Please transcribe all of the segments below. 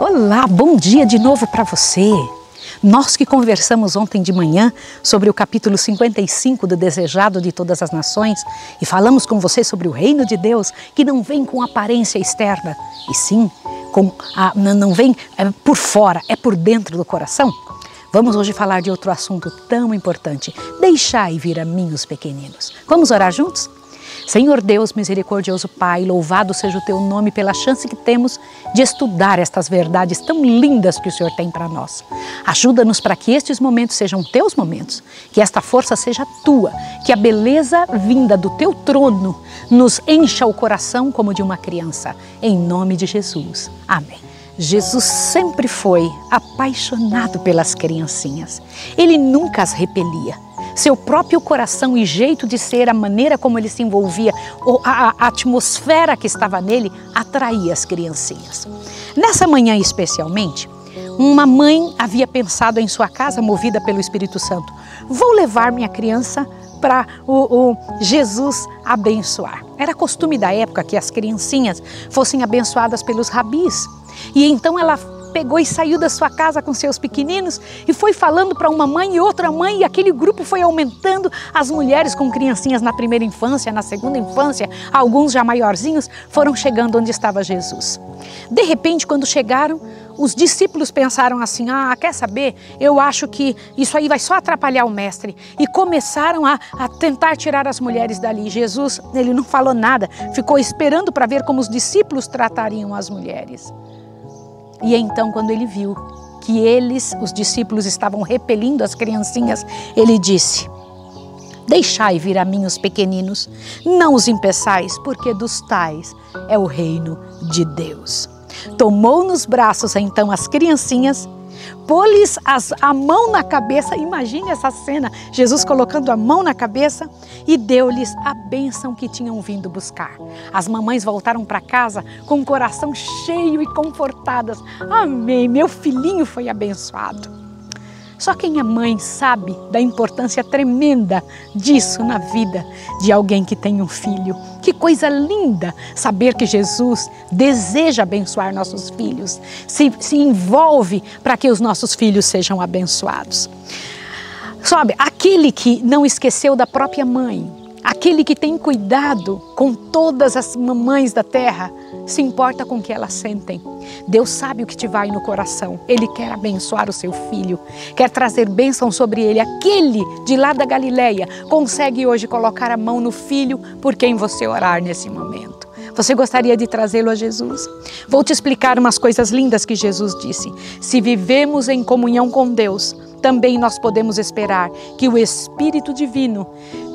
Olá, bom dia de novo para você. Nós que conversamos ontem de manhã sobre o capítulo 55 do Desejado de Todas as Nações e falamos com você sobre o reino de Deus que não vem com aparência externa, e sim com a, não vem é, por fora, é por dentro do coração. Vamos hoje falar de outro assunto tão importante. Deixai vir a mim os pequeninos. Vamos orar juntos? Senhor Deus, misericordioso Pai, louvado seja o teu nome pela chance que temos de estudar estas verdades tão lindas que o Senhor tem para nós. Ajuda-nos para que estes momentos sejam teus momentos, que esta força seja tua, que a beleza vinda do teu trono nos encha o coração como de uma criança. Em nome de Jesus. Amém. Jesus sempre foi apaixonado pelas criancinhas. Ele nunca as repelia seu próprio coração e jeito de ser, a maneira como ele se envolvia, a, a atmosfera que estava nele, atraía as criancinhas. Nessa manhã especialmente, uma mãe havia pensado em sua casa, movida pelo Espírito Santo: vou levar minha criança para o, o, Jesus abençoar. Era costume da época que as criancinhas fossem abençoadas pelos rabis. E então ela pegou e saiu da sua casa com seus pequeninos e foi falando para uma mãe e outra mãe, e aquele grupo foi aumentando. As mulheres com criancinhas na primeira infância, na segunda infância, alguns já maiorzinhos, foram chegando onde estava Jesus. De repente, quando chegaram, os discípulos pensaram assim: ah, quer saber? Eu acho que isso aí vai só atrapalhar o mestre. E começaram a, a tentar tirar as mulheres dali. Jesus, ele não falou nada, ficou esperando para ver como os discípulos tratariam as mulheres. E então, quando ele viu que eles, os discípulos, estavam repelindo as criancinhas, ele disse: Deixai vir a mim os pequeninos, não os impeçais, porque dos tais é o reino de Deus. Tomou nos braços então as criancinhas pôs-lhes a mão na cabeça, imagine essa cena, Jesus colocando a mão na cabeça e deu-lhes a bênção que tinham vindo buscar. As mamães voltaram para casa com o coração cheio e confortadas. Amém, meu filhinho foi abençoado. Só quem é mãe sabe da importância tremenda disso na vida de alguém que tem um filho. Que coisa linda saber que Jesus deseja abençoar nossos filhos, se, se envolve para que os nossos filhos sejam abençoados. Sabe, aquele que não esqueceu da própria mãe, aquele que tem cuidado com todas as mamães da terra, se importa com o que elas sentem. Deus sabe o que te vai no coração. Ele quer abençoar o seu filho, quer trazer bênção sobre ele. Aquele de lá da Galileia consegue hoje colocar a mão no filho por quem você orar nesse momento. Você gostaria de trazê-lo a Jesus? Vou te explicar umas coisas lindas que Jesus disse. Se vivemos em comunhão com Deus, também nós podemos esperar que o Espírito Divino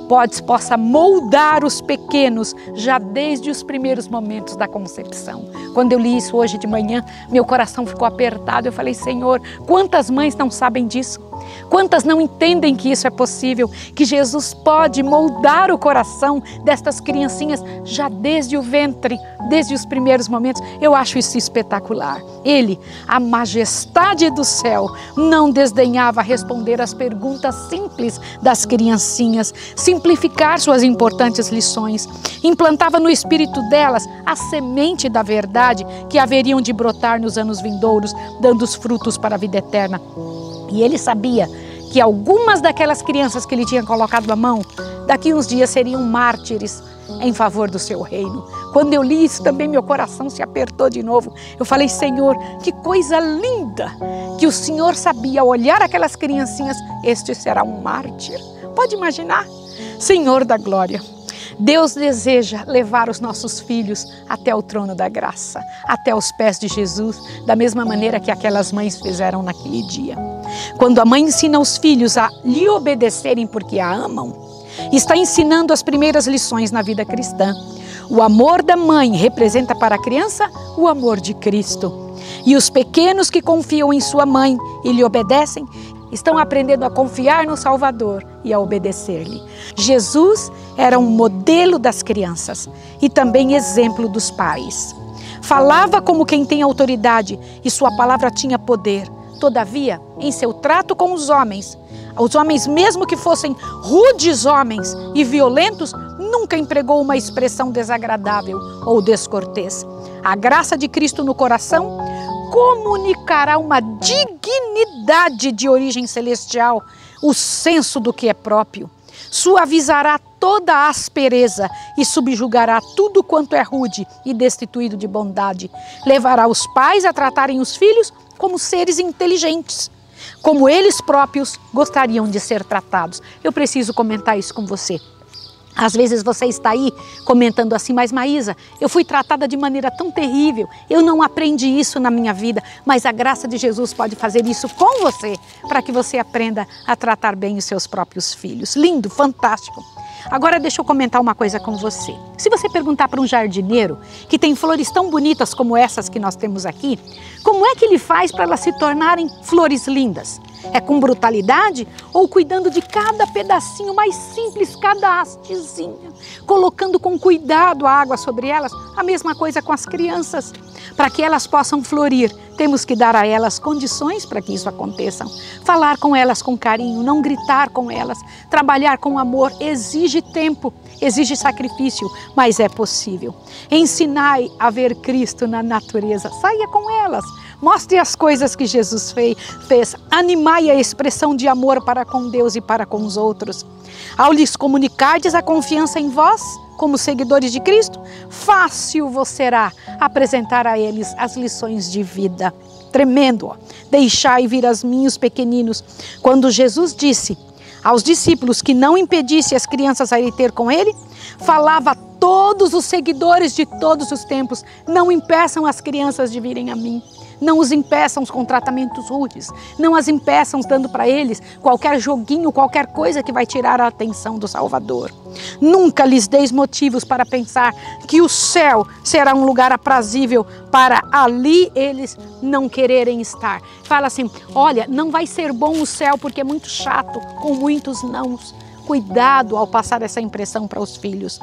pode, possa moldar os pequenos já desde os primeiros momentos da concepção. Quando eu li isso hoje de manhã, meu coração ficou apertado. Eu falei, Senhor, quantas mães não sabem disso? Quantas não entendem que isso é possível? Que Jesus pode moldar o coração destas criancinhas já desde o ventre, desde os primeiros momentos? Eu acho isso espetacular. Ele, a majestade do céu, não desdenhava responder às perguntas simples das criancinhas, simplificar suas importantes lições. Implantava no espírito delas a semente da verdade que haveriam de brotar nos anos vindouros, dando os frutos para a vida eterna. E ele sabia que algumas daquelas crianças que ele tinha colocado a mão, daqui uns dias seriam mártires em favor do seu reino. Quando eu li isso, também meu coração se apertou de novo. Eu falei, Senhor, que coisa linda que o Senhor sabia olhar aquelas criancinhas, este será um mártir. Pode imaginar? Senhor da glória. Deus deseja levar os nossos filhos até o trono da graça, até os pés de Jesus, da mesma maneira que aquelas mães fizeram naquele dia. Quando a mãe ensina os filhos a lhe obedecerem porque a amam, está ensinando as primeiras lições na vida cristã. O amor da mãe representa para a criança o amor de Cristo. E os pequenos que confiam em sua mãe e lhe obedecem estão aprendendo a confiar no Salvador e a obedecer-lhe. Jesus era um modelo das crianças e também exemplo dos pais. Falava como quem tem autoridade e sua palavra tinha poder. Todavia, em seu trato com os homens, os homens, mesmo que fossem rudes homens e violentos, nunca empregou uma expressão desagradável ou descortês. A graça de Cristo no coração comunicará uma dignidade de origem celestial, o senso do que é próprio. Suavizará toda a aspereza e subjugará tudo quanto é rude e destituído de bondade. Levará os pais a tratarem os filhos como seres inteligentes, como eles próprios gostariam de ser tratados. Eu preciso comentar isso com você. Às vezes você está aí comentando assim, mas Maísa, eu fui tratada de maneira tão terrível, eu não aprendi isso na minha vida, mas a graça de Jesus pode fazer isso com você, para que você aprenda a tratar bem os seus próprios filhos. Lindo, fantástico. Agora deixa eu comentar uma coisa com você. Se você perguntar para um jardineiro que tem flores tão bonitas como essas que nós temos aqui, como é que ele faz para elas se tornarem flores lindas? É com brutalidade ou cuidando de cada pedacinho mais simples, cada hastezinha, colocando com cuidado a água sobre elas? A mesma coisa com as crianças. Para que elas possam florir, temos que dar a elas condições para que isso aconteça. Falar com elas com carinho, não gritar com elas. Trabalhar com amor exige tempo, exige sacrifício, mas é possível. Ensinai a ver Cristo na natureza. Saia com elas Mostre as coisas que Jesus fez. Animai a expressão de amor para com Deus e para com os outros. Ao lhes comunicardes a confiança em vós, como seguidores de Cristo, fácil vos será apresentar a eles as lições de vida. Tremendo, ó. deixai vir as minhos pequeninos. Quando Jesus disse aos discípulos que não impedisse as crianças a ir ter com ele, falava todos os seguidores de todos os tempos: não impeçam as crianças de virem a mim. Não os impeçam com tratamentos rudes. Não as impeçam dando para eles qualquer joguinho, qualquer coisa que vai tirar a atenção do Salvador. Nunca lhes deis motivos para pensar que o céu será um lugar aprazível para ali eles não quererem estar. Fala assim: olha, não vai ser bom o céu porque é muito chato, com muitos nãos. Cuidado ao passar essa impressão para os filhos.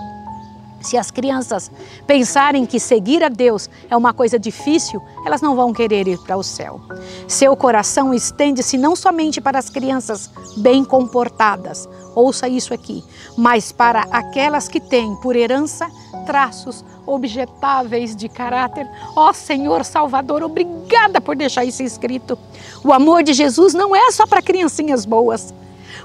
Se as crianças pensarem que seguir a Deus é uma coisa difícil, elas não vão querer ir para o céu. Seu coração estende-se não somente para as crianças bem comportadas, ouça isso aqui, mas para aquelas que têm por herança traços objetáveis de caráter. Ó oh, Senhor Salvador, obrigada por deixar isso escrito. O amor de Jesus não é só para criancinhas boas.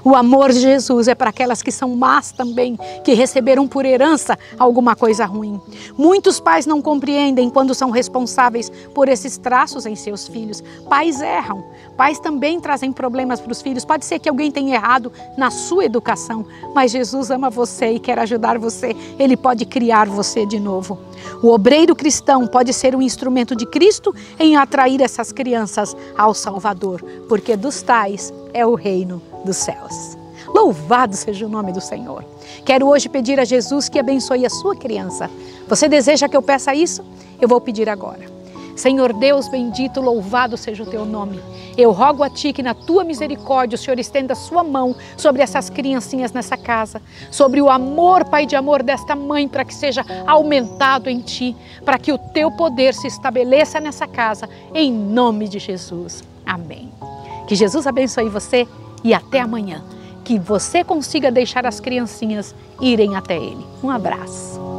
O amor de Jesus é para aquelas que são más também, que receberam por herança alguma coisa ruim. Muitos pais não compreendem quando são responsáveis por esses traços em seus filhos. Pais erram, pais também trazem problemas para os filhos. Pode ser que alguém tenha errado na sua educação, mas Jesus ama você e quer ajudar você. Ele pode criar você de novo. O obreiro cristão pode ser um instrumento de Cristo em atrair essas crianças ao Salvador, porque dos tais é o reino dos céus. Louvado seja o nome do Senhor. Quero hoje pedir a Jesus que abençoe a sua criança. Você deseja que eu peça isso? Eu vou pedir agora. Senhor Deus bendito, louvado seja o teu nome. Eu rogo a ti que na tua misericórdia o Senhor estenda a sua mão sobre essas criancinhas nessa casa, sobre o amor, Pai de amor desta mãe, para que seja aumentado em ti, para que o teu poder se estabeleça nessa casa, em nome de Jesus. Amém. Que Jesus abençoe você e até amanhã. Que você consiga deixar as criancinhas irem até Ele. Um abraço.